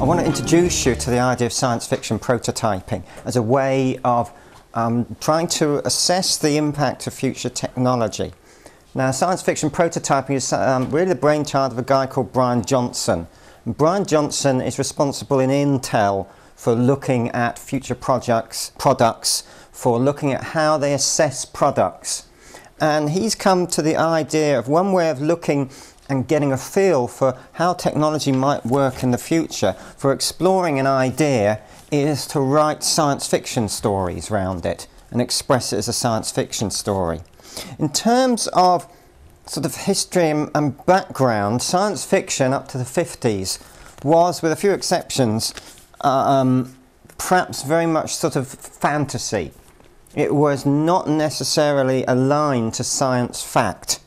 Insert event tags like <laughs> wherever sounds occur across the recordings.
I want to introduce you to the idea of science fiction prototyping as a way of um, trying to assess the impact of future technology. Now, science fiction prototyping is um, really the brainchild of a guy called Brian Johnson. And Brian Johnson is responsible in Intel for looking at future projects, products, for looking at how they assess products. And he's come to the idea of one way of looking and getting a feel for how technology might work in the future, for exploring an idea, is to write science fiction stories around it and express it as a science fiction story. In terms of sort of history and background, science fiction up to the 50s was, with a few exceptions, um, perhaps very much sort of fantasy. It was not necessarily aligned to science fact.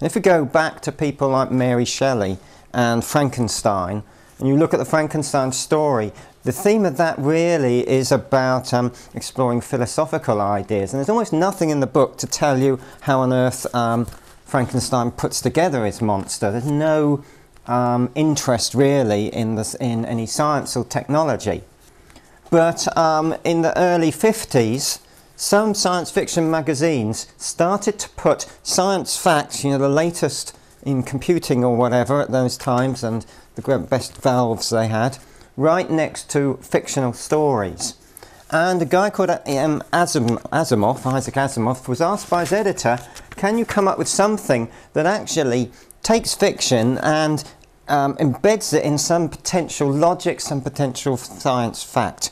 If we go back to people like Mary Shelley and Frankenstein, and you look at the Frankenstein story, the theme of that really is about um, exploring philosophical ideas. And there's almost nothing in the book to tell you how on earth um, Frankenstein puts together his monster. There's no um, interest really in, this, in any science or technology. But um, in the early 50s, some science fiction magazines started to put science facts, you know, the latest in computing or whatever at those times and the best valves they had, right next to fictional stories. And a guy called um, Asimov, Isaac Asimov, was asked by his editor, can you come up with something that actually takes fiction and um, embeds it in some potential logic, some potential science fact?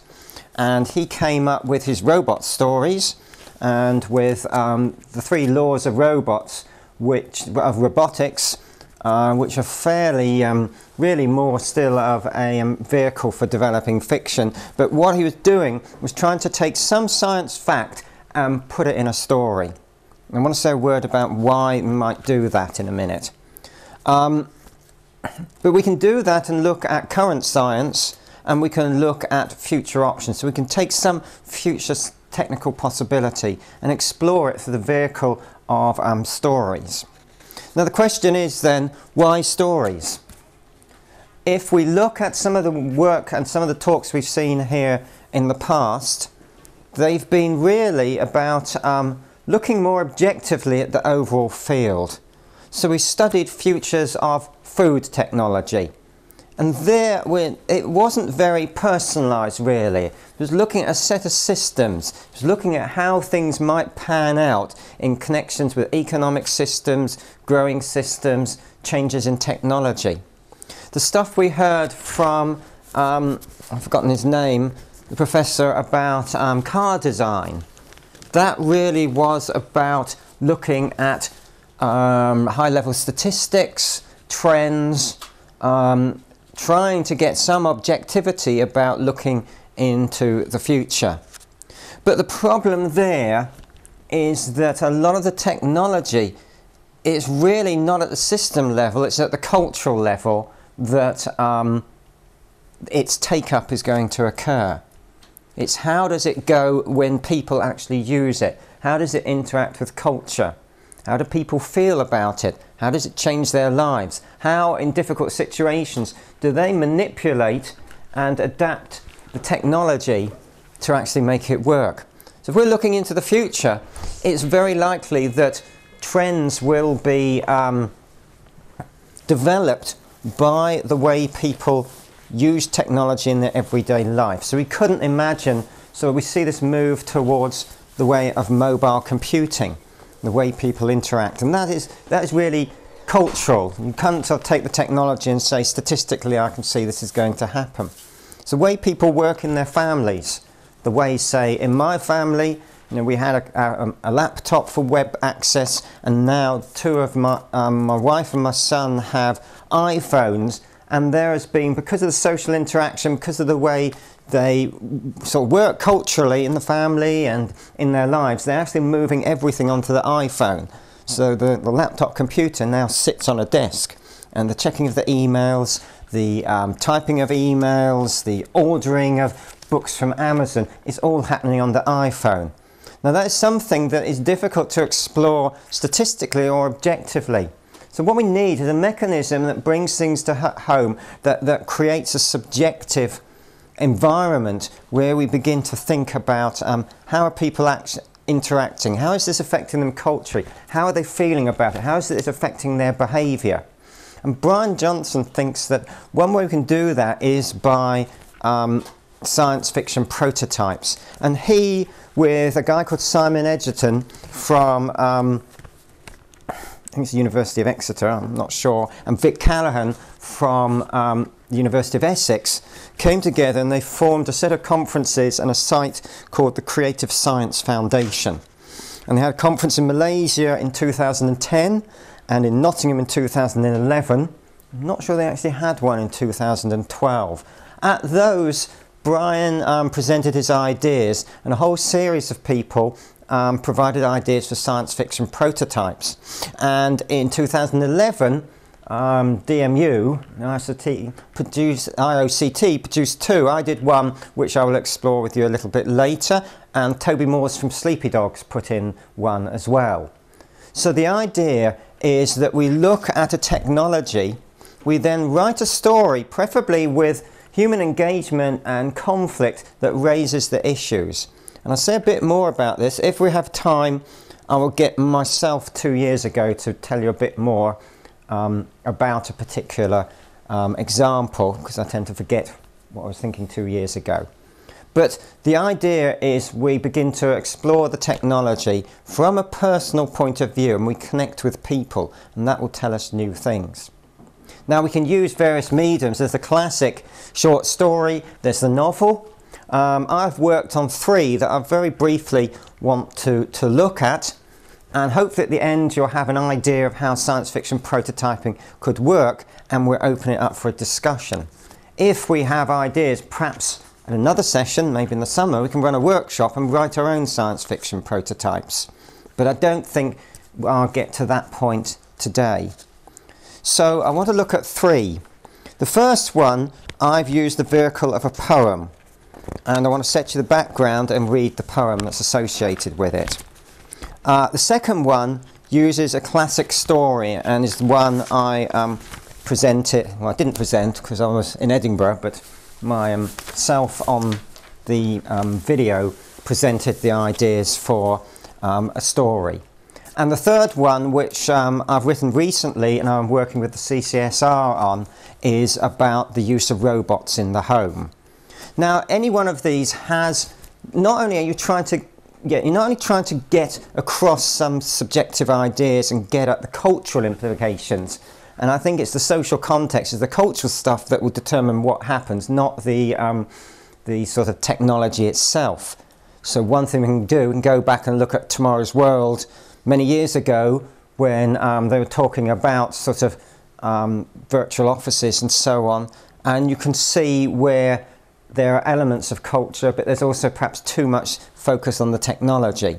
And he came up with his robot stories and with um, the three laws of robots, which of robotics, uh, which are fairly, um, really more still of a um, vehicle for developing fiction. But what he was doing was trying to take some science fact and put it in a story. I want to say a word about why we might do that in a minute. Um, but we can do that and look at current science and we can look at future options. So we can take some future technical possibility and explore it for the vehicle of um, stories. Now the question is then, why stories? If we look at some of the work and some of the talks we've seen here in the past, they've been really about um, looking more objectively at the overall field. So we studied futures of food technology. And there, it wasn't very personalised really. It was looking at a set of systems. It was looking at how things might pan out in connections with economic systems, growing systems, changes in technology. The stuff we heard from, um, I've forgotten his name, the professor about um, car design, that really was about looking at um, high-level statistics, trends, um, trying to get some objectivity about looking into the future. But the problem there is that a lot of the technology is really not at the system level, it's at the cultural level that um, its take up is going to occur. It's how does it go when people actually use it? How does it interact with culture? How do people feel about it? How does it change their lives? How, in difficult situations, do they manipulate and adapt the technology to actually make it work? So if we're looking into the future, it's very likely that trends will be um, developed by the way people use technology in their everyday life. So we couldn't imagine, so we see this move towards the way of mobile computing the way people interact. And that is, that is really cultural. You can't sort of take the technology and say, statistically, I can see this is going to happen. It's the way people work in their families. The way, say, in my family, you know, we had a, a, a laptop for web access, and now two of my, um, my wife and my son have iPhones, and there has been, because of the social interaction, because of the way they sort of work culturally in the family and in their lives. They're actually moving everything onto the iPhone. So the, the laptop computer now sits on a desk and the checking of the emails, the um, typing of emails, the ordering of books from Amazon is all happening on the iPhone. Now that is something that is difficult to explore statistically or objectively. So what we need is a mechanism that brings things to home, that, that creates a subjective environment where we begin to think about um, how are people act- interacting, how is this affecting them culturally, how are they feeling about it, how is this affecting their behaviour. And Brian Johnson thinks that one way we can do that is by um, science fiction prototypes. And he, with a guy called Simon Egerton from um, I think it's the University of Exeter, I'm not sure, and Vic Callaghan from um, the University of Essex came together and they formed a set of conferences and a site called the Creative Science Foundation. And they had a conference in Malaysia in 2010 and in Nottingham in 2011. I'm not sure they actually had one in 2012. At those, Brian um, presented his ideas, and a whole series of people um, provided ideas for science fiction prototypes. And in 2011, um, DMU, IOCT produced, IOCT produced two. I did one, which I will explore with you a little bit later, and Toby Moores from Sleepy Dogs put in one as well. So the idea is that we look at a technology, we then write a story, preferably with human engagement and conflict that raises the issues. And I'll say a bit more about this. If we have time, I will get myself two years ago to tell you a bit more um, about a particular um, example because I tend to forget what I was thinking two years ago. But the idea is we begin to explore the technology from a personal point of view and we connect with people, and that will tell us new things. Now, we can use various mediums. There's the classic short story, there's the novel, um, I've worked on three that I very briefly want to, to look at and hopefully at the end you'll have an idea of how science fiction prototyping could work and we'll open it up for a discussion. If we have ideas, perhaps at another session, maybe in the summer, we can run a workshop and write our own science fiction prototypes. But I don't think I'll get to that point today. So I want to look at three. The first one, I've used the vehicle of a poem and I want to set you the background and read the poem that's associated with it. Uh, the second one uses a classic story and is the one I um, presented, well, I didn't present because I was in Edinburgh, but myself um, on the um, video presented the ideas for um, a story. And the third one, which um, I've written recently and I'm working with the CCSR on, is about the use of robots in the home. Now, any one of these has, not only are you trying to get, you're not only trying to get across some subjective ideas and get at the cultural implications, and I think it's the social context, it's the cultural stuff that will determine what happens, not the, um, the sort of technology itself. So one thing we can do, can go back and look at Tomorrow's World many years ago when um, they were talking about sort of um, virtual offices and so on, and you can see where there are elements of culture, but there's also perhaps too much focus on the technology.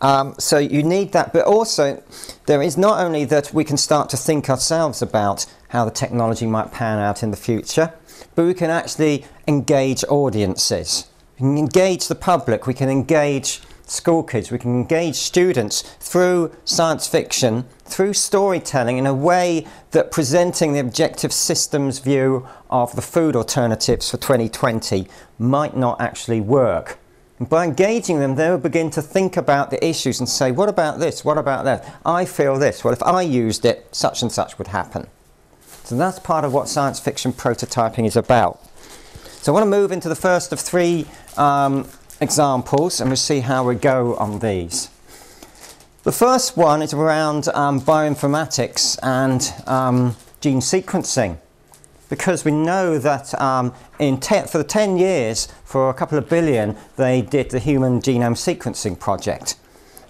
Um, so you need that, but also there is not only that we can start to think ourselves about how the technology might pan out in the future, but we can actually engage audiences. We can engage the public, we can engage school kids, we can engage students through science fiction, through storytelling in a way that presenting the objective systems view of the food alternatives for 2020 might not actually work. By engaging them, they will begin to think about the issues and say, what about this? What about that? I feel this. Well, if I used it, such and such would happen. So that's part of what science fiction prototyping is about. So I want to move into the first of three um, examples and we'll see how we go on these. The first one is around um, bioinformatics and um, gene sequencing because we know that um, in for the 10 years, for a couple of billion, they did the Human Genome Sequencing Project.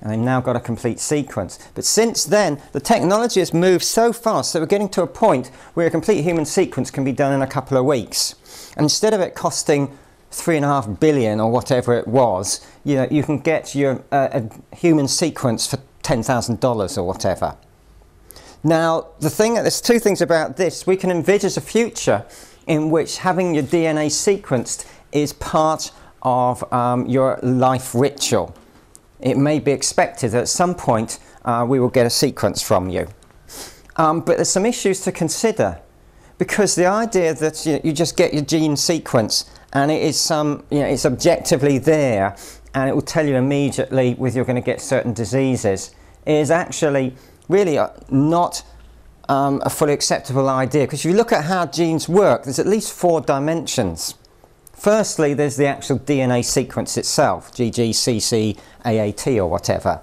And they've now got a complete sequence. But since then, the technology has moved so fast that we're getting to a point where a complete human sequence can be done in a couple of weeks. And instead of it costing three and a half billion or whatever it was, you know, you can get your uh, a human sequence for ten thousand dollars or whatever. Now, the thing, there's two things about this. We can envisage a future in which having your DNA sequenced is part of um, your life ritual. It may be expected that at some point uh, we will get a sequence from you. Um, but there's some issues to consider because the idea that you, you just get your gene sequence and it is some, you know, it's objectively there and it will tell you immediately whether you're going to get certain diseases is actually really uh, not um, a fully acceptable idea because if you look at how genes work, there's at least four dimensions. Firstly, there's the actual DNA sequence itself, GGCC, AAT or whatever,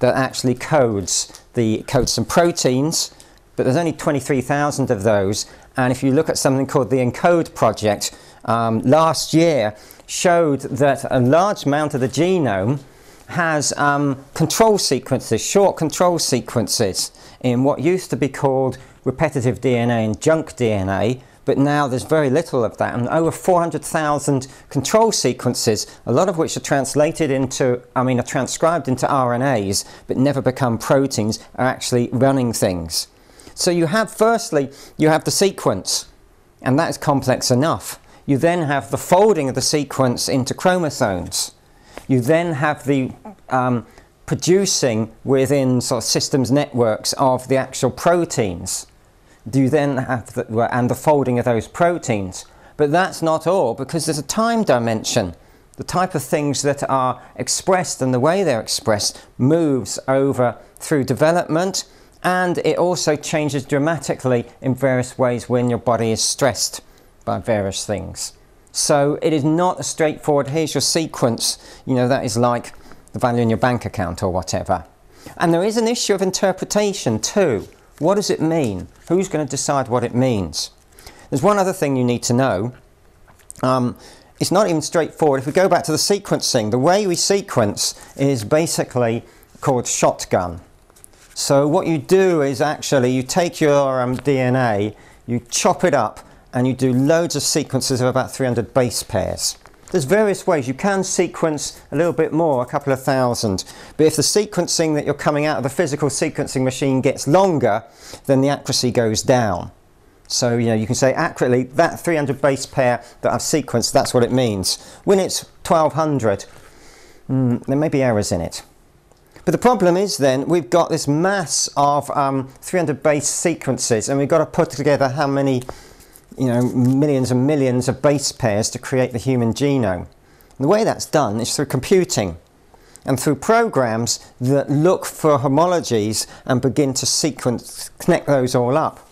that actually codes the codes some proteins, but there's only 23,000 of those. And if you look at something called the ENCODE project, um, last year showed that a large amount of the genome has um, control sequences, short control sequences, in what used to be called repetitive DNA and junk DNA, but now there's very little of that, and over 400,000 control sequences, a lot of which are translated into, I mean, are transcribed into RNAs, but never become proteins, are actually running things. So you have, firstly, you have the sequence, and that is complex enough. You then have the folding of the sequence into chromosomes. You then have the um, producing within sort of systems networks of the actual proteins you then have the, and the folding of those proteins. But that's not all because there's a time dimension. The type of things that are expressed and the way they're expressed moves over through development and it also changes dramatically in various ways when your body is stressed by various things. So it is not a straightforward, here's your sequence, you know, that is like the value in your bank account or whatever. And there is an issue of interpretation too. What does it mean? Who's going to decide what it means? There's one other thing you need to know. Um, it's not even straightforward. If we go back to the sequencing, the way we sequence is basically called shotgun. So what you do is actually you take your um, DNA, you chop it up, and you do loads of sequences of about 300 base pairs. There's various ways. You can sequence a little bit more, a couple of thousand. But if the sequencing that you're coming out of the physical sequencing machine gets longer, then the accuracy goes down. So you know you can say accurately that 300 base pair that I've sequenced, that's what it means. When it's 1200, mm, there may be errors in it. But the problem is then we've got this mass of um, 300 base sequences and we've got to put together how many you know, millions and millions of base pairs to create the human genome. And the way that's done is through computing and through programs that look for homologies and begin to sequence, connect those all up.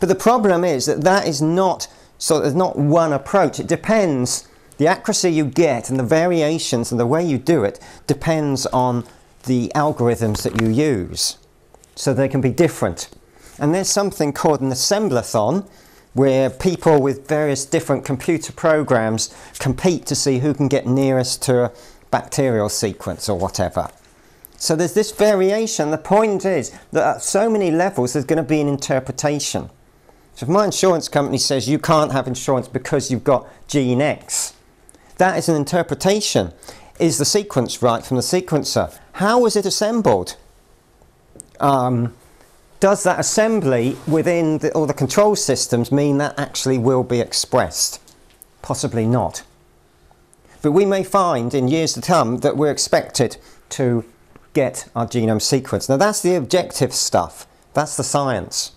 But the problem is that that is not, so there's not one approach. It depends, the accuracy you get and the variations and the way you do it depends on the algorithms that you use. So they can be different. And there's something called an assemblathon, where people with various different computer programs compete to see who can get nearest to a bacterial sequence or whatever. So there's this variation. The point is that at so many levels there's going to be an interpretation. So if my insurance company says you can't have insurance because you've got gene X, that is an interpretation. Is the sequence right from the sequencer? How was it assembled? Um, does that assembly within the, all the control systems mean that actually will be expressed? Possibly not. But we may find in years to come that we're expected to get our genome sequenced. Now that's the objective stuff. That's the science.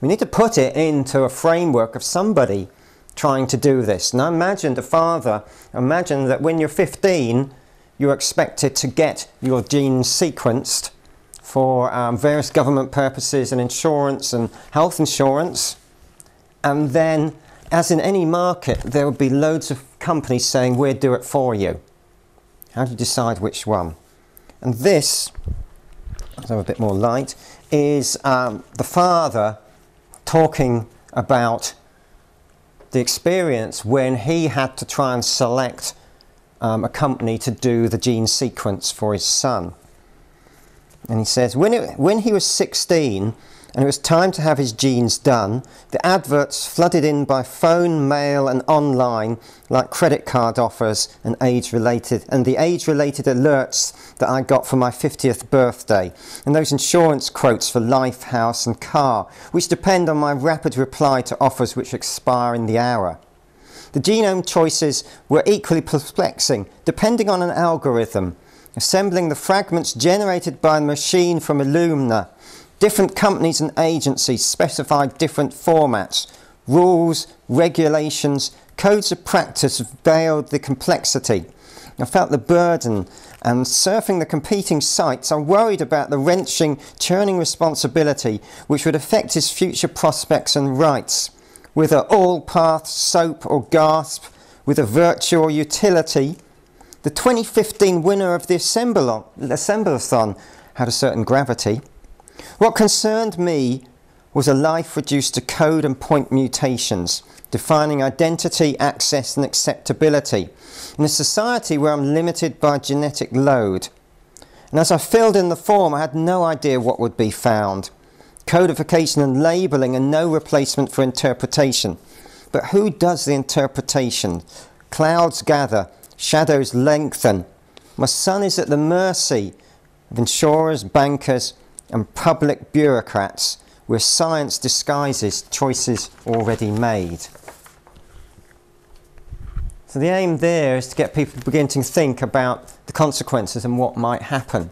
We need to put it into a framework of somebody trying to do this. Now imagine the father, imagine that when you're 15, you're expected to get your genes sequenced for um, various government purposes and insurance and health insurance. And then, as in any market, there would be loads of companies saying, We'll do it for you. How do you decide which one? And this, let's have a bit more light, is um, the father talking about the experience when he had to try and select um, a company to do the gene sequence for his son. And he says, when, it, when he was 16 and it was time to have his genes done, the adverts flooded in by phone, mail, and online, like credit card offers and age-related, and the age-related alerts that I got for my 50th birthday, and those insurance quotes for life, house, and car, which depend on my rapid reply to offers which expire in the hour. The genome choices were equally perplexing, depending on an algorithm assembling the fragments generated by a machine from Illumina, Different companies and agencies specify different formats. Rules, regulations, codes of practice veiled the complexity. I felt the burden and surfing the competing sites, I'm worried about the wrenching, churning responsibility which would affect his future prospects and rights. Whether all path, soap, or gasp, with a virtue or utility, the 2015 winner of the Assemblathon had a certain gravity. What concerned me was a life reduced to code and point mutations, defining identity, access, and acceptability in a society where I'm limited by genetic load. And as I filled in the form, I had no idea what would be found. Codification and labelling are no replacement for interpretation. But who does the interpretation? Clouds gather, shadows lengthen. My son is at the mercy of insurers, bankers, and public bureaucrats where science disguises choices already made. So the aim there is to get people beginning to think about the consequences and what might happen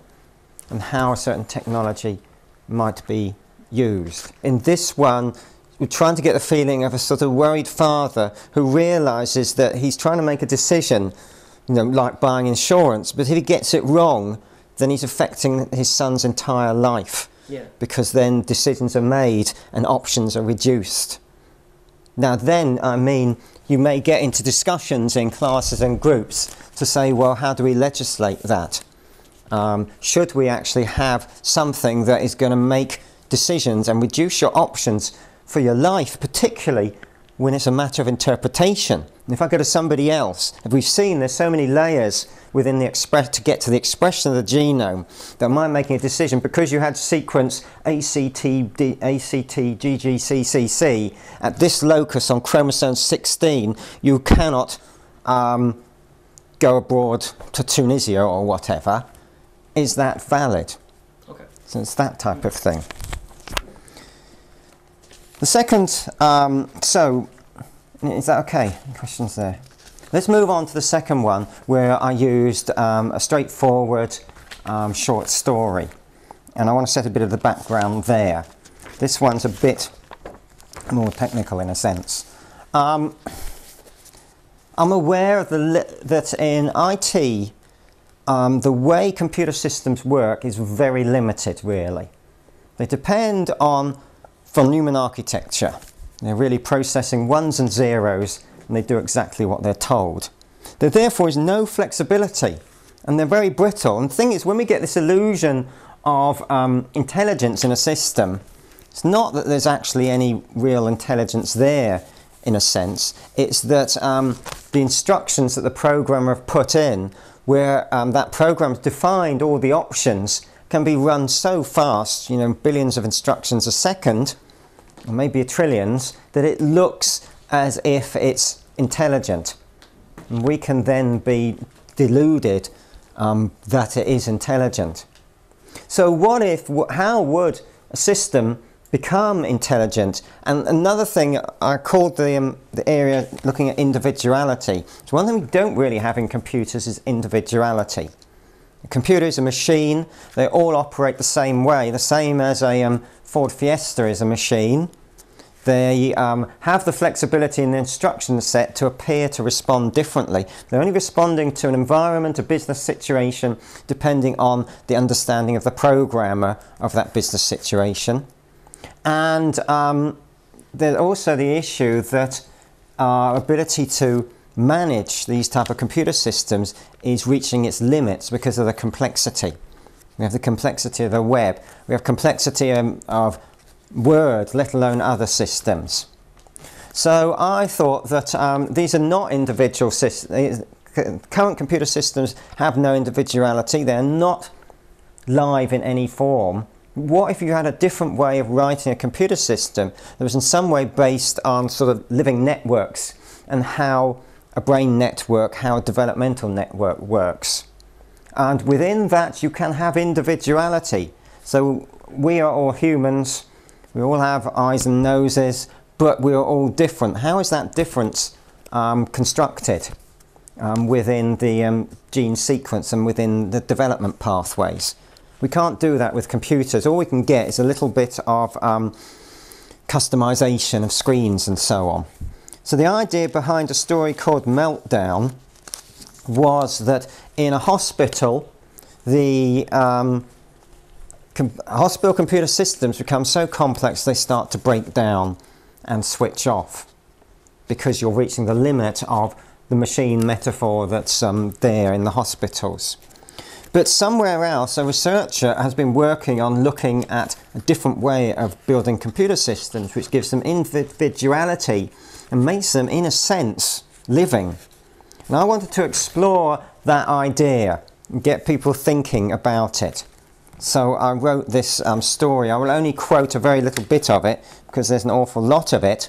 and how a certain technology might be used. In this one, we're trying to get the feeling of a sort of worried father who realizes that he's trying to make a decision, you know, like buying insurance, but if he gets it wrong, then he's affecting his son's entire life. Yeah. Because then decisions are made and options are reduced. Now, then, I mean, you may get into discussions in classes and groups to say, well, how do we legislate that? Um, should we actually have something that is going to make decisions and reduce your options for your life, particularly when it's a matter of interpretation? And if I go to somebody else, if we've seen there's so many layers within the express to get to the expression of the genome that I'm making a decision because you had sequence ACT, D, ACT, GGCCC at this locus on chromosome 16, you cannot um, go abroad to Tunisia or whatever. Is that valid? Okay. So it's that type of thing. The second, um, so is that okay? Questions there? Let's move on to the second one where I used um, a straightforward um, short story. And I want to set a bit of the background there. This one's a bit more technical in a sense. Um, I'm aware that in IT, um, the way computer systems work is very limited, really. They depend on von Neumann architecture. They're really processing ones and zeros and they do exactly what they're told. There therefore is no flexibility and they're very brittle. And the thing is, when we get this illusion of um, intelligence in a system, it's not that there's actually any real intelligence there in a sense. It's that um, the instructions that the programmer have put in, where um, that program's defined all the options, can be run so fast, you know, billions of instructions a second, or maybe trillions, that it looks as if it's intelligent. And we can then be deluded um, that it is intelligent. So, what if, how would a system become intelligent? And another thing I called the, um, the area looking at individuality. So, one thing we don't really have in computers is individuality. A computer is a machine, they all operate the same way, the same as a um, Ford Fiesta is a machine. They um, have the flexibility in the instruction set to appear to respond differently. They're only responding to an environment, a business situation, depending on the understanding of the programmer of that business situation. And um, there's also the issue that our ability to manage these type of computer systems is reaching its limits because of the complexity. We have the complexity of the web. We have complexity um, of Word, let alone other systems. So I thought that um, these are not individual systems. Current computer systems have no individuality. They're not live in any form. What if you had a different way of writing a computer system that was in some way based on sort of living networks and how a brain network, how a developmental network works? And within that, you can have individuality. So we are all humans we all have eyes and noses, but we are all different. How is that difference um, constructed um, within the um, gene sequence and within the development pathways? We can't do that with computers. All we can get is a little bit of um, customization of screens and so on. So the idea behind a story called Meltdown was that in a hospital, the um, com hospital computer systems become so complex they start to break down and switch off because you're reaching the limit of the machine metaphor that's um, there in the hospitals. But somewhere else, a researcher has been working on looking at a different way of building computer systems which gives them individuality and makes them, in a sense, living. And I wanted to explore that idea and get people thinking about it. So I wrote this um, story. I will only quote a very little bit of it because there's an awful lot of it.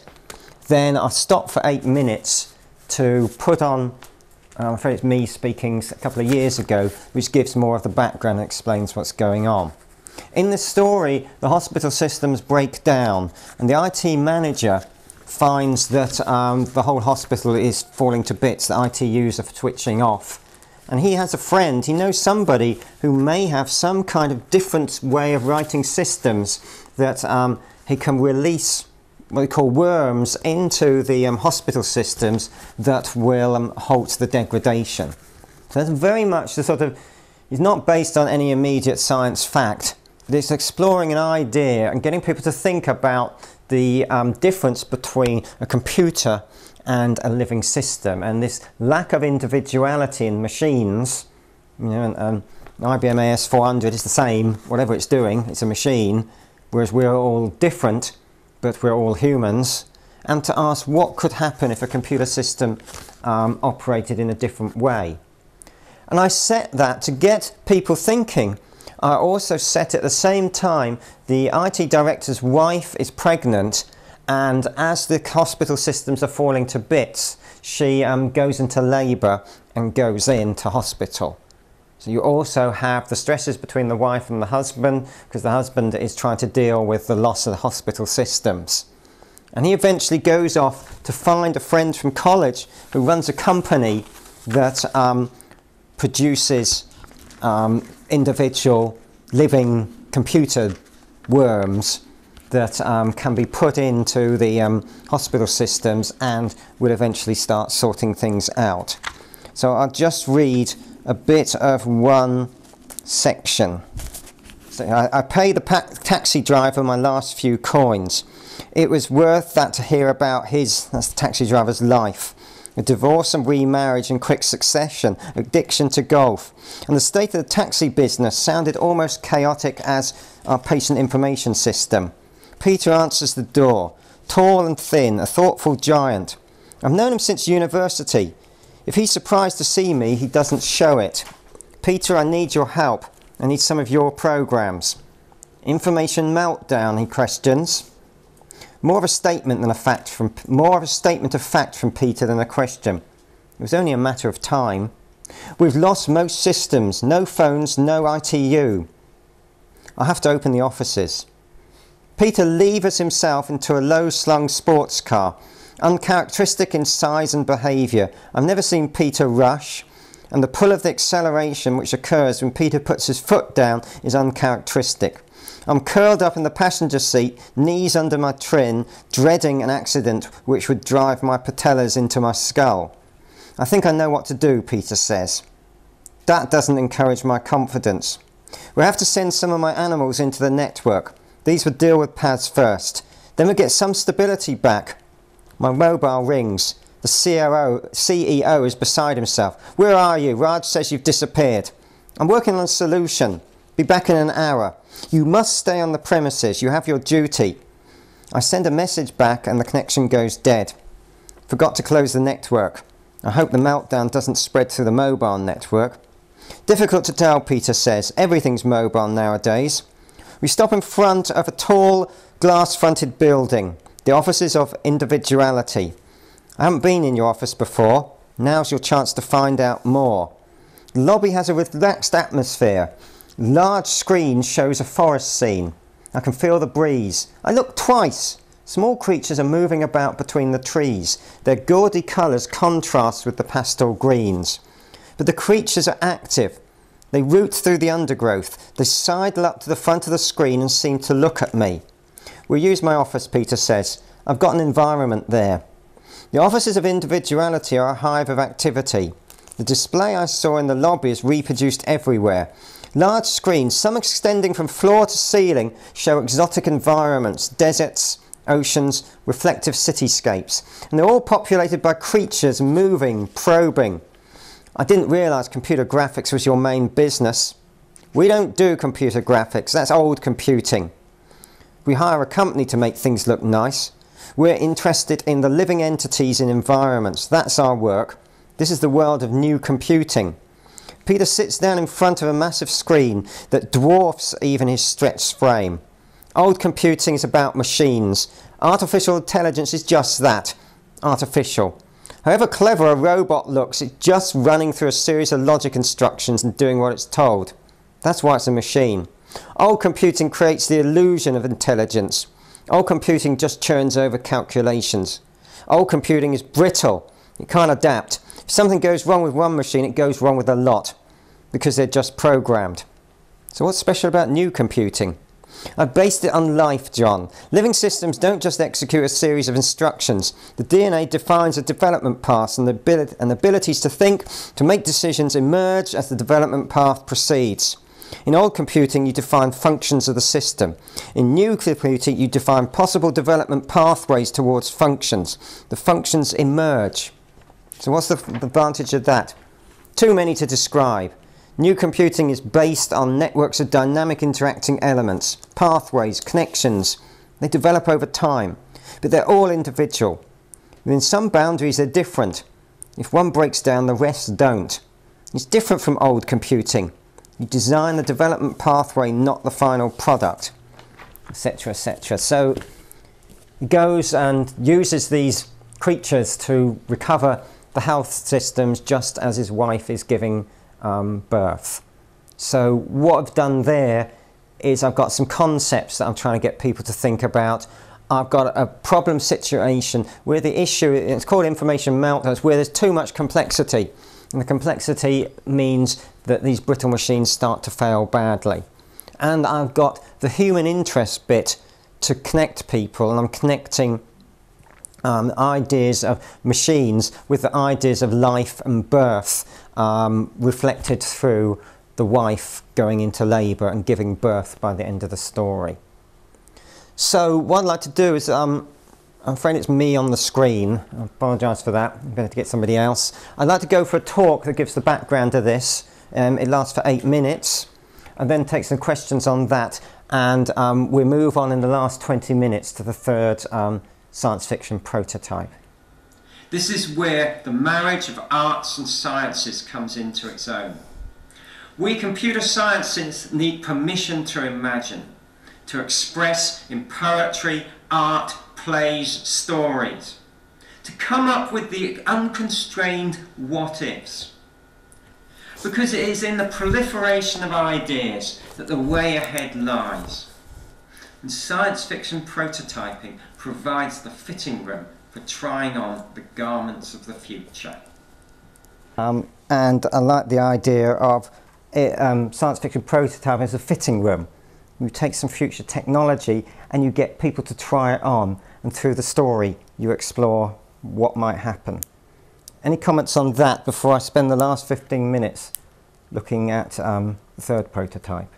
Then I stopped for eight minutes to put on, I'm afraid it's me speaking a couple of years ago, which gives more of the background and explains what's going on. In the story, the hospital systems break down and the IT manager finds that um, the whole hospital is falling to bits, the ITUs are switching off. And he has a friend, he knows somebody who may have some kind of different way of writing systems that um, he can release what we call worms into the um, hospital systems that will um, halt the degradation. So that's very much the sort of, it's not based on any immediate science fact, but it's exploring an idea and getting people to think about the um, difference between a computer and a living system and this lack of individuality in machines, you know, and, um, IBM AS400 is the same, whatever it's doing, it's a machine, whereas we're all different but we're all humans, and to ask what could happen if a computer system um, operated in a different way. And I set that to get people thinking. I also set at the same time the IT director's wife is pregnant and as the hospital systems are falling to bits, she um, goes into labour and goes into hospital. So you also have the stresses between the wife and the husband because the husband is trying to deal with the loss of the hospital systems. And he eventually goes off to find a friend from college who runs a company that um, produces um, individual living computer worms that um, can be put into the um, hospital systems and will eventually start sorting things out. So I'll just read a bit of one section. So I, I paid the taxi driver my last few coins. It was worth that to hear about his, that's the taxi driver's life. A divorce and remarriage in quick succession, addiction to golf. And the state of the taxi business sounded almost chaotic as our patient information system. Peter answers the door, tall and thin, a thoughtful giant. I've known him since university. If he's surprised to see me, he doesn't show it. Peter, I need your help. I need some of your programs. Information meltdown, he questions. More of a statement than a fact from more of a statement of fact from Peter than a question. It was only a matter of time. We've lost most systems, no phones, no ITU. I have to open the offices. Peter levers himself into a low-slung sports car uncharacteristic in size and behaviour. I've never seen Peter rush, and the pull of the acceleration which occurs when Peter puts his foot down is uncharacteristic. I'm curled up in the passenger seat, knees under my trin, dreading an accident which would drive my patellas into my skull. I think I know what to do, Peter says. That doesn't encourage my confidence. We have to send some of my animals into the network. These would deal with pads first. Then we get some stability back. My mobile rings. The CRO, CEO is beside himself. Where are you? Raj says you've disappeared. I'm working on a solution. Be back in an hour. You must stay on the premises. You have your duty. I send a message back and the connection goes dead. Forgot to close the network. I hope the meltdown doesn't spread through the mobile network. Difficult to tell, Peter says. Everything's mobile nowadays. We stop in front of a tall, glass-fronted building the offices of individuality. I haven't been in your office before. Now's your chance to find out more. The lobby has a relaxed atmosphere. Large screen shows a forest scene. I can feel the breeze. I look twice. Small creatures are moving about between the trees. Their gaudy colours contrast with the pastel greens. But the creatures are active. They root through the undergrowth. They sidle up to the front of the screen and seem to look at me. We use my office, Peter says. I've got an environment there. The offices of individuality are a hive of activity. The display I saw in the lobby is reproduced everywhere. Large screens, some extending from floor to ceiling, show exotic environments, deserts, oceans, reflective cityscapes. And they're all populated by creatures moving, probing. I didn't realise computer graphics was your main business. We don't do computer graphics, that's old computing. We hire a company to make things look nice. We're interested in the living entities and environments. That's our work. This is the world of new computing. Peter sits down in front of a massive screen that dwarfs even his stretched frame. Old computing is about machines. Artificial intelligence is just that artificial. However clever a robot looks, it's just running through a series of logic instructions and doing what it's told. That's why it's a machine. Old computing creates the illusion of intelligence. Old computing just churns over calculations. Old computing is brittle. It can't adapt. If something goes wrong with one machine, it goes wrong with a lot because they're just programmed. So what's special about new computing? I've based it on life, John. Living systems don't just execute a series of instructions. The DNA defines a development path and the and abilities to think, to make decisions emerge as the development path proceeds. In old computing, you define functions of the system. In new computing, you define possible development pathways towards functions. The functions emerge. So what's the advantage of that? Too many to describe. New computing is based on networks of dynamic interacting elements, pathways, connections. They develop over time, but they're all individual. Within some boundaries, they're different. If one breaks down, the rest don't. It's different from old computing. You design the development pathway, not the final product, etc., etc. So he goes and uses these creatures to recover the health systems just as his wife is giving um, birth. So what I've done there is I've got some concepts that I'm trying to get people to think about. I've got a problem situation where the issue, it's called information meltdowns, where there's too much complexity. And the complexity means that these brittle machines start to fail badly. And I've got the human interest bit to connect people, and I'm connecting um, ideas of machines with the ideas of life and birth um, reflected through the wife going into labour and giving birth by the end of the story. So what I'd like to do is, um, I'm afraid it's me on the screen, I apologise for that, I'm going to get somebody else. I'd like to go for a talk that gives the background to this. Um, it lasts for eight minutes and then take some questions on that and um, we move on in the last 20 minutes to the third um, science fiction prototype. This is where the marriage of arts and sciences comes into its own. We computer scientists need permission to imagine, to express in poetry, art, plays, stories, to come up with the unconstrained what ifs. Because it is in the proliferation of ideas that the way ahead lies. And science fiction prototyping provides the fitting room for trying on the garments of the future. Um, and I like the idea of it, um, science fiction prototyping as a fitting room. You take some future technology and you get people to try it on, and through the story, you explore what might happen. Any comments on that before I spend the last 15 minutes looking at um, the third prototype?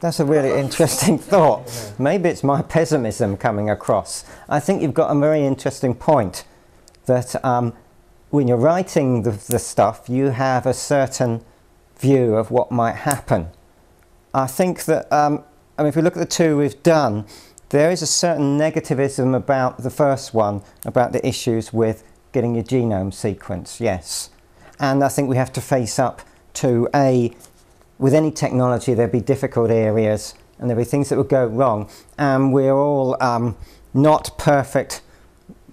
That's a really interesting <laughs> thought. Maybe it's my pessimism coming across. I think you've got a very interesting point that um, when you're writing the, the stuff, you have a certain view of what might happen. I think that, um, I mean, if we look at the two we've done, there is a certain negativism about the first one, about the issues with getting your genome sequence, yes. And I think we have to face up to A, with any technology, there'd be difficult areas and there'd be things that would go wrong. And we're all um, not perfect,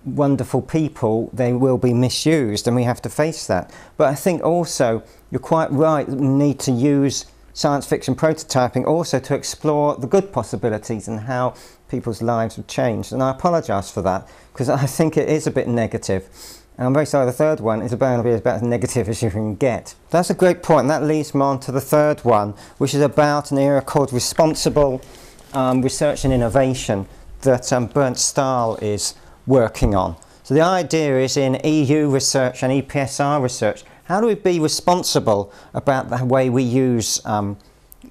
wonderful people. They will be misused, and we have to face that. But I think also, you're quite right, we need to use science fiction prototyping also to explore the good possibilities and how people's lives have changed. And I apologise for that, because I think it is a bit negative. And I'm very sorry, the third one is about about as negative as you can get. That's a great point, and that leads me on to the third one, which is about an area called responsible um, research and innovation that um, Bernd Stahl is working on. So the idea is in EU research and EPSR research, how do we be responsible about the way we use um,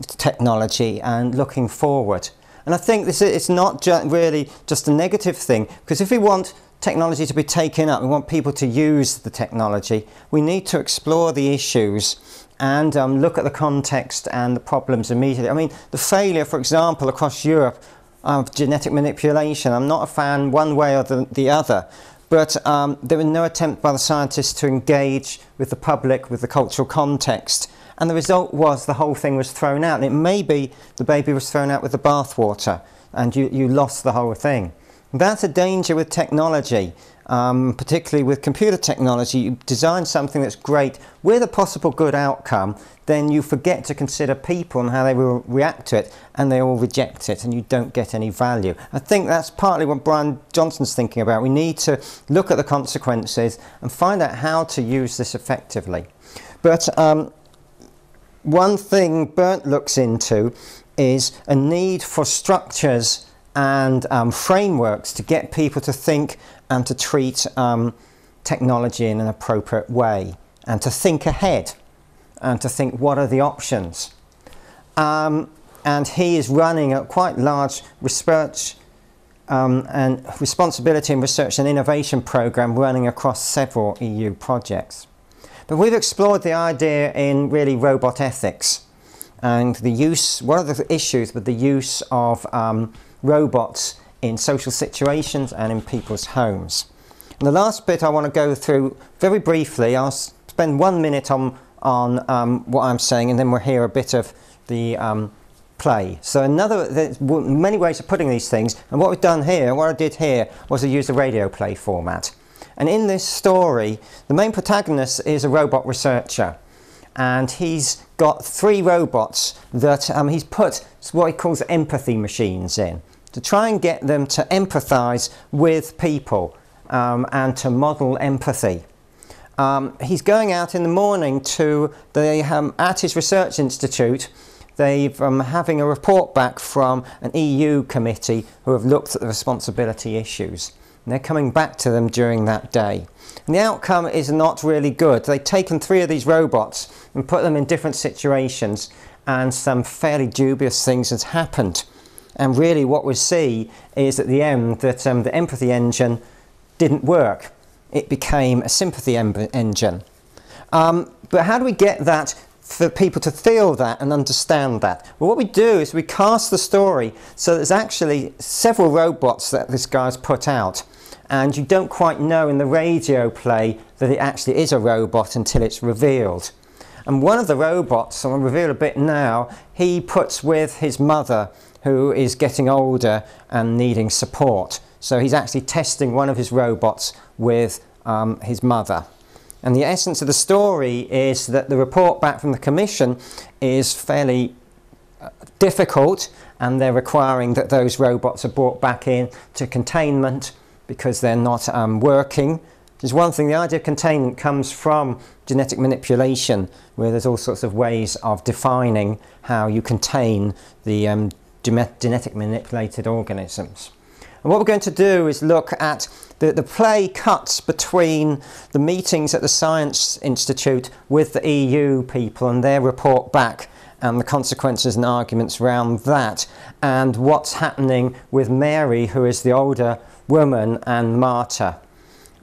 technology and looking forward? And I think this is, it's not ju really just a negative thing, because if we want technology to be taken up, we want people to use the technology, we need to explore the issues and um, look at the context and the problems immediately. I mean, the failure, for example, across Europe of genetic manipulation, I'm not a fan one way or the, the other, but um, there was no attempt by the scientists to engage with the public, with the cultural context. And the result was the whole thing was thrown out. And it may be the baby was thrown out with the bathwater and you, you lost the whole thing. That's a danger with technology, um, particularly with computer technology. You design something that's great with a possible good outcome, then you forget to consider people and how they will react to it, and they all reject it, and you don't get any value. I think that's partly what Brian Johnson's thinking about. We need to look at the consequences and find out how to use this effectively. But um, one thing Bernd looks into is a need for structures and um, frameworks to get people to think and to treat um, technology in an appropriate way and to think ahead and to think what are the options. Um, and he is running a quite large research um, and responsibility and research and innovation program running across several EU projects. But we've explored the idea in really robot ethics and the use, what are the issues with the use of um, robots in social situations and in people's homes. And the last bit I want to go through very briefly, I'll spend one minute on, on um, what I'm saying and then we'll hear a bit of the um, play. So another, there's many ways of putting these things and what we've done here, what I did here was to use the radio play format. And in this story, the main protagonist is a robot researcher. And he's got three robots that um, he's put what he calls empathy machines in to try and get them to empathize with people um, and to model empathy. Um, he's going out in the morning to the, um, at his research institute. They've um, having a report back from an EU committee who have looked at the responsibility issues. And they're coming back to them during that day. And the outcome is not really good. They've taken three of these robots and put them in different situations and some fairly dubious things has happened. And really what we see is at the end that um, the empathy engine didn't work. It became a sympathy engine. Um, but how do we get that for people to feel that and understand that? Well, what we do is we cast the story so there's actually several robots that this guy's put out and you don't quite know in the radio play that it actually is a robot until it's revealed. And one of the robots, I'll reveal a bit now, he puts with his mother who is getting older and needing support. So he's actually testing one of his robots with um, his mother. And the essence of the story is that the report back from the Commission is fairly uh, difficult and they're requiring that those robots are brought back in to containment because they're not um, working. There's one thing, the idea of containment comes from genetic manipulation, where there's all sorts of ways of defining how you contain the um, genetic manipulated organisms. And what we're going to do is look at the, the play cuts between the meetings at the Science Institute with the EU people and their report back and the consequences and arguments around that and what's happening with Mary who is the older woman and Marta.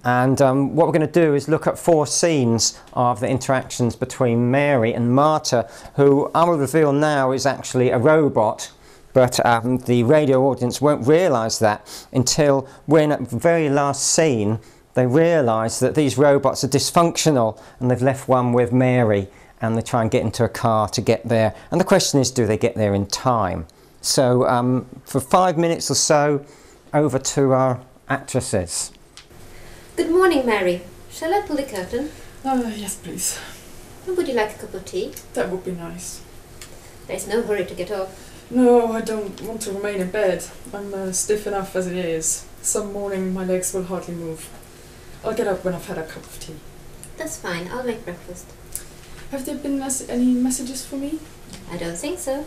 And um, what we're going to do is look at four scenes of the interactions between Mary and Marta, who I will reveal now is actually a robot, but um, the radio audience won't realise that until when at the very last scene they realise that these robots are dysfunctional and they've left one with Mary and they try and get into a car to get there. And the question is, do they get there in time? So um, for five minutes or so, over to our actresses. Good morning, Mary. Shall I pull the curtain? Uh, yes, please. Would you like a cup of tea? That would be nice. There's no hurry to get up. No, I don't want to remain in bed. I'm uh, stiff enough as it is. Some morning my legs will hardly move. I'll get up when I've had a cup of tea. That's fine, I'll make breakfast. Have there been mes- any messages for me? I don't think so.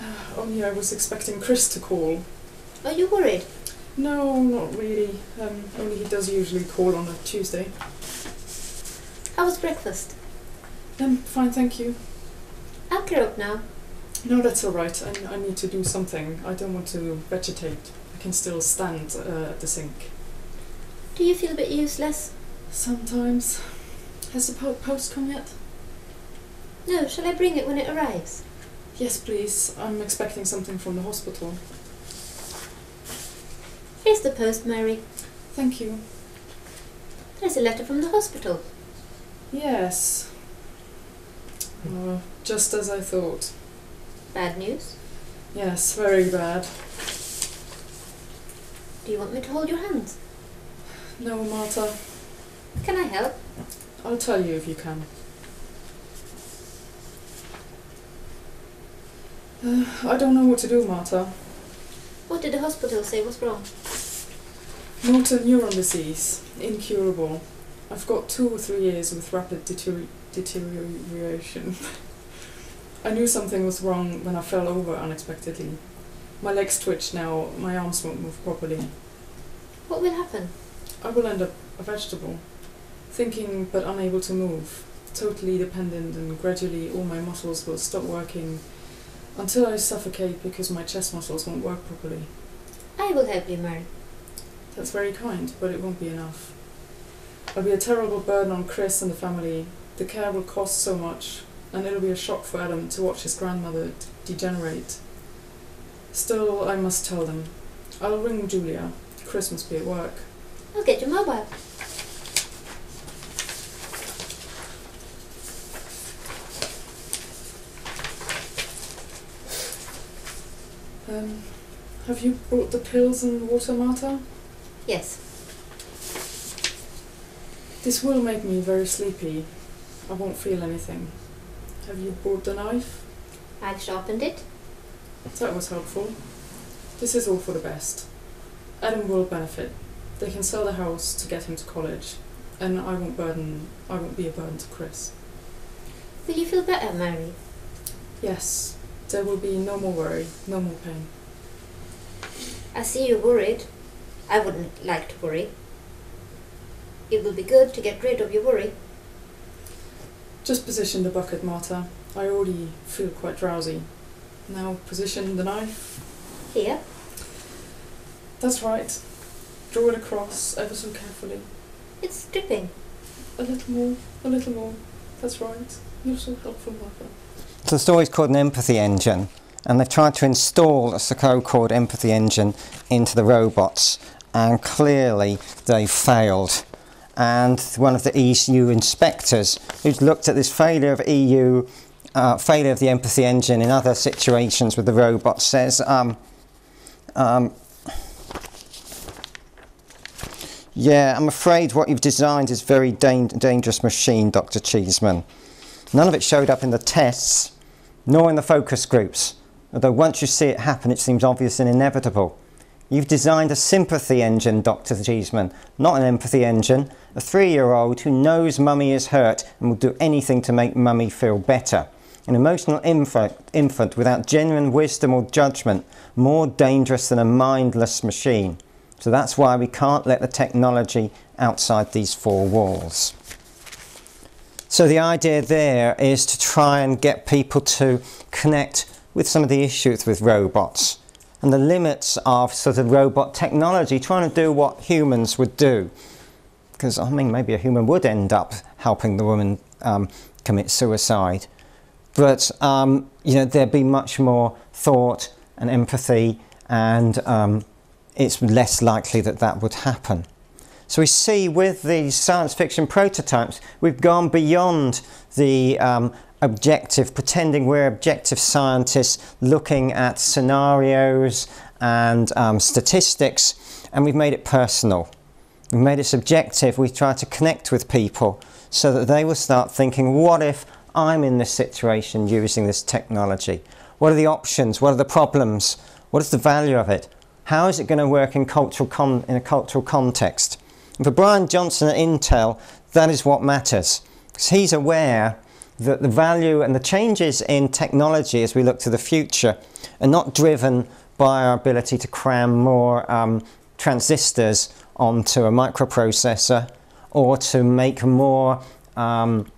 Uh, only I was expecting Chris to call. Are you worried? No, not really. Um, only he does usually call on a Tuesday. How was breakfast? Um, fine, thank you. I'll clear up now. No, that's all right. I, I need to do something. I don't want to vegetate. I can still stand uh, at the sink. Do you feel a bit useless? Sometimes. Has the po- post come yet? No, shall I bring it when it arrives? Yes, please. I'm expecting something from the hospital. Here's the post, Mary. Thank you. There's a letter from the hospital. Yes. Uh, just as I thought. Bad news? Yes, very bad. Do you want me to hold your hands? No, Martha. Can I help? I'll tell you if you can. Uh, I don't know what to do, Martha. What did the hospital say was wrong? Motor neuron disease, incurable. I've got two or three years with rapid deterior- deterioration. <laughs> I knew something was wrong when I fell over unexpectedly. My legs twitch now, my arms won't move properly. What will happen? I will end up a vegetable, thinking but unable to move, totally dependent, and gradually all my muscles will stop working until I suffocate because my chest muscles won't work properly. I will help you, Mary. That's very kind, but it won't be enough. I'll be a terrible burden on Chris and the family. The care will cost so much, and it'll be a shock for Adam to watch his grandmother degenerate. Still, I must tell them. I'll ring Julia. Chris must be at work. I'll get your mobile. Um, have you brought the pills and water, Marta? Yes. This will make me very sleepy. I won't feel anything. Have you brought the knife? I've sharpened it. That was helpful. This is all for the best. Adam will benefit. They can sell the house to get him to college, and I won't burden. I won't be a burden to Chris. Will you feel better, Mary? Yes, there will be no more worry, no more pain. I see you're worried. I wouldn't like to worry. It will be good to get rid of your worry. Just position the bucket, Marta. I already feel quite drowsy. Now position the knife. Here. That's right. Draw it across ever so carefully. It's dripping. A little more, a little more. That's right. You're so helpful, Martha. So the story's called an empathy engine, and they've tried to install a so-called empathy engine into the robots, and clearly they failed. And one of the EU inspectors who's looked at this failure of EU, uh, failure of the empathy engine in other situations with the robot says, um, um, yeah, I'm afraid what you've designed is very dan- dangerous machine, Dr. Cheeseman. None of it showed up in the tests, nor in the focus groups, although once you see it happen, it seems obvious and inevitable. You've designed a sympathy engine, Dr. Cheeseman, not an empathy engine. A three year old who knows mummy is hurt and will do anything to make mummy feel better. An emotional infant, infant without genuine wisdom or judgment, more dangerous than a mindless machine. So that's why we can't let the technology outside these four walls. So the idea there is to try and get people to connect with some of the issues with robots and the limits of sort of robot technology, trying to do what humans would do. Because I mean, maybe a human would end up helping the woman um, commit suicide, but um, you know there'd be much more thought and empathy, and um, it's less likely that that would happen. So we see with these science fiction prototypes, we've gone beyond the um, objective, pretending we're objective scientists looking at scenarios and um, statistics, and we've made it personal. We've made it subjective. We try to connect with people so that they will start thinking, what if I'm in this situation using this technology? What are the options? What are the problems? What is the value of it? How is it going to work in, cultural in a cultural context? For Brian Johnson at Intel, that is what matters. Because he's aware that the value and the changes in technology as we look to the future are not driven by our ability to cram more um, transistors onto a microprocessor or to make more um,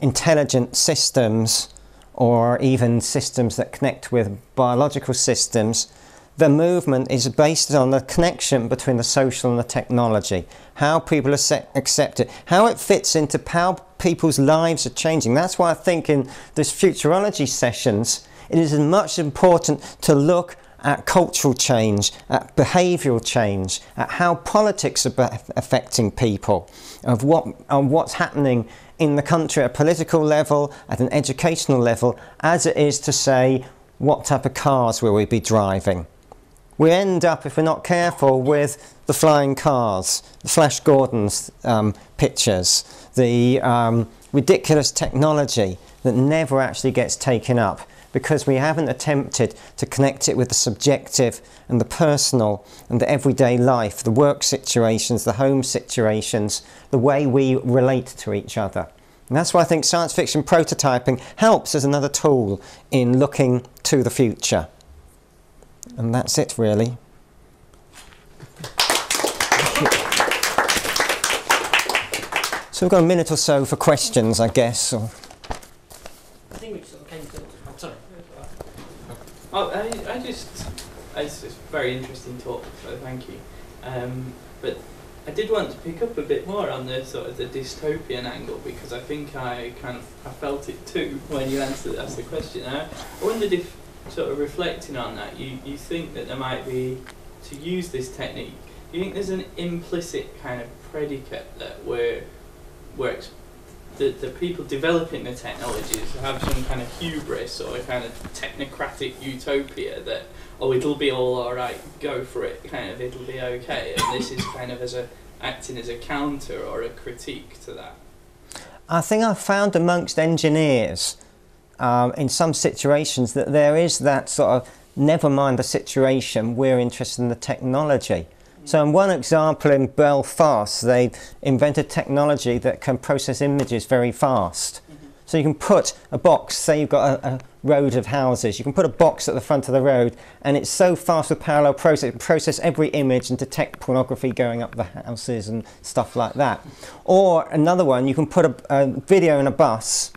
intelligent systems or even systems that connect with biological systems, the movement is based on the connection between the social and the technology, how people accept it, how it fits into how people's lives are changing. That's why I think in this futurology sessions, it is much important to look at cultural change, at behavioural change, at how politics are affecting people, of what, what's happening in the country at a political level, at an educational level, as it is to say, what type of cars will we be driving? We end up, if we're not careful, with the flying cars, the Flash Gordon's um, pictures, the um, ridiculous technology that never actually gets taken up because we haven't attempted to connect it with the subjective and the personal and the everyday life, the work situations, the home situations, the way we relate to each other. And that's why I think science fiction prototyping helps as another tool in looking to the future. And that's it, really. So we've got a minute or so for questions, I guess. Or I think we sort of came to. I'm sorry. Oh, I, I just. It's, it's very interesting talk, so thank you. Um, but I did want to pick up a bit more on the sort of the dystopian angle because I think I kind of I felt it too when you answered asked the question. I, I wondered if sort of reflecting on that, you, you think that there might be to use this technique. You think there's an implicit kind of predicate that we're works the, the people developing the technologies have some kind of hubris or a kind of technocratic utopia that oh it'll be all alright go for it kind of it'll be okay and this is kind of as a acting as a counter or a critique to that I think I've found amongst engineers um, in some situations that there is that sort of never mind the situation we're interested in the technology so in one example in Belfast, they invented technology that can process images very fast. Mm-hmm. So you can put a box, say you've got a, a, road of houses, you can put a box at the front of the road and it's so fast with parallel process, it process every image and detect pornography going up the houses and stuff like that. Or another one, you can put a, a video in a bus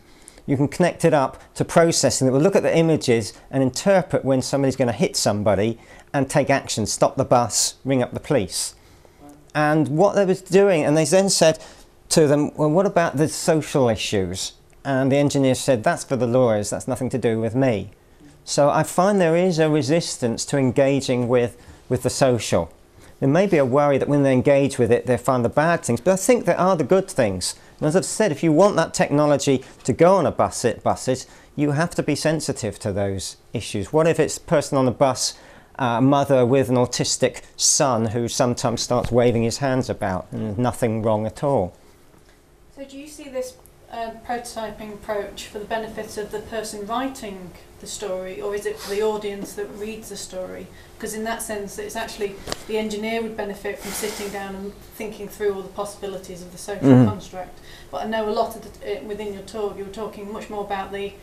you can connect it up to processing that will look at the images and interpret when somebody's going to hit somebody and take action, stop the bus, ring up the police. And what they was doing, and they then said to them, well, what about the social issues? And the engineers said, that's for the lawyers, that's nothing to do with me. So I find there is a resistance to engaging with, with the social. There may be a worry that when they engage with it, they find the bad things, but I think there are the good things. And as I've said, if you want that technology to go on a bus, it buses, you have to be sensitive to those issues. What if it's a person on the bus uh, a mother with an autistic son who sometimes starts waving his hands about and nothing wrong at all. So do you see this uh, prototyping approach for the benefit of the person writing the story or is it for the audience that reads the story? Because in that sense it's actually the engineer would benefit from sitting down and thinking through all the possibilities of the social mm. construct. But I know a lot of the, uh, within your talk you were talking much more about the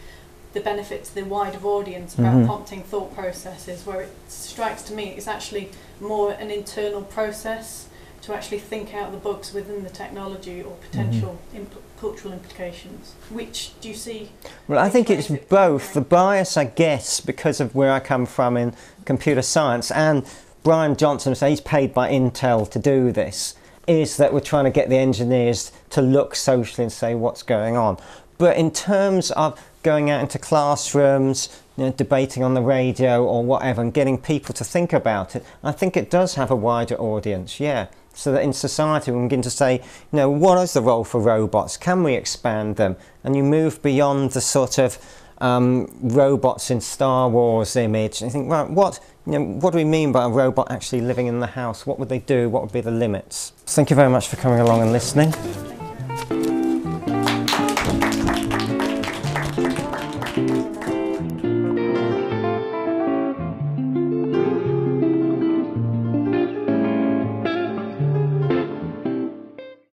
the benefit to the wider audience about mm-hmm. prompting thought processes, where it strikes to me it's actually more an internal process to actually think out the bugs within the technology or potential mm-hmm. impl- cultural implications. Which do you see? Well, I think it's both. The bias, I guess, because of where I come from in computer science, and Brian Johnson, so he's paid by Intel to do this, is that we're trying to get the engineers to look socially and say what's going on. But in terms of going out into classrooms, you know, debating on the radio or whatever, and getting people to think about it, I think it does have a wider audience, yeah. So that in society we begin to say, you know, what is the role for robots? Can we expand them? And you move beyond the sort of um, robots in Star Wars image. And you think, right, what, you know, what do we mean by a robot actually living in the house? What would they do? What would be the limits? Thank you very much for coming along and listening.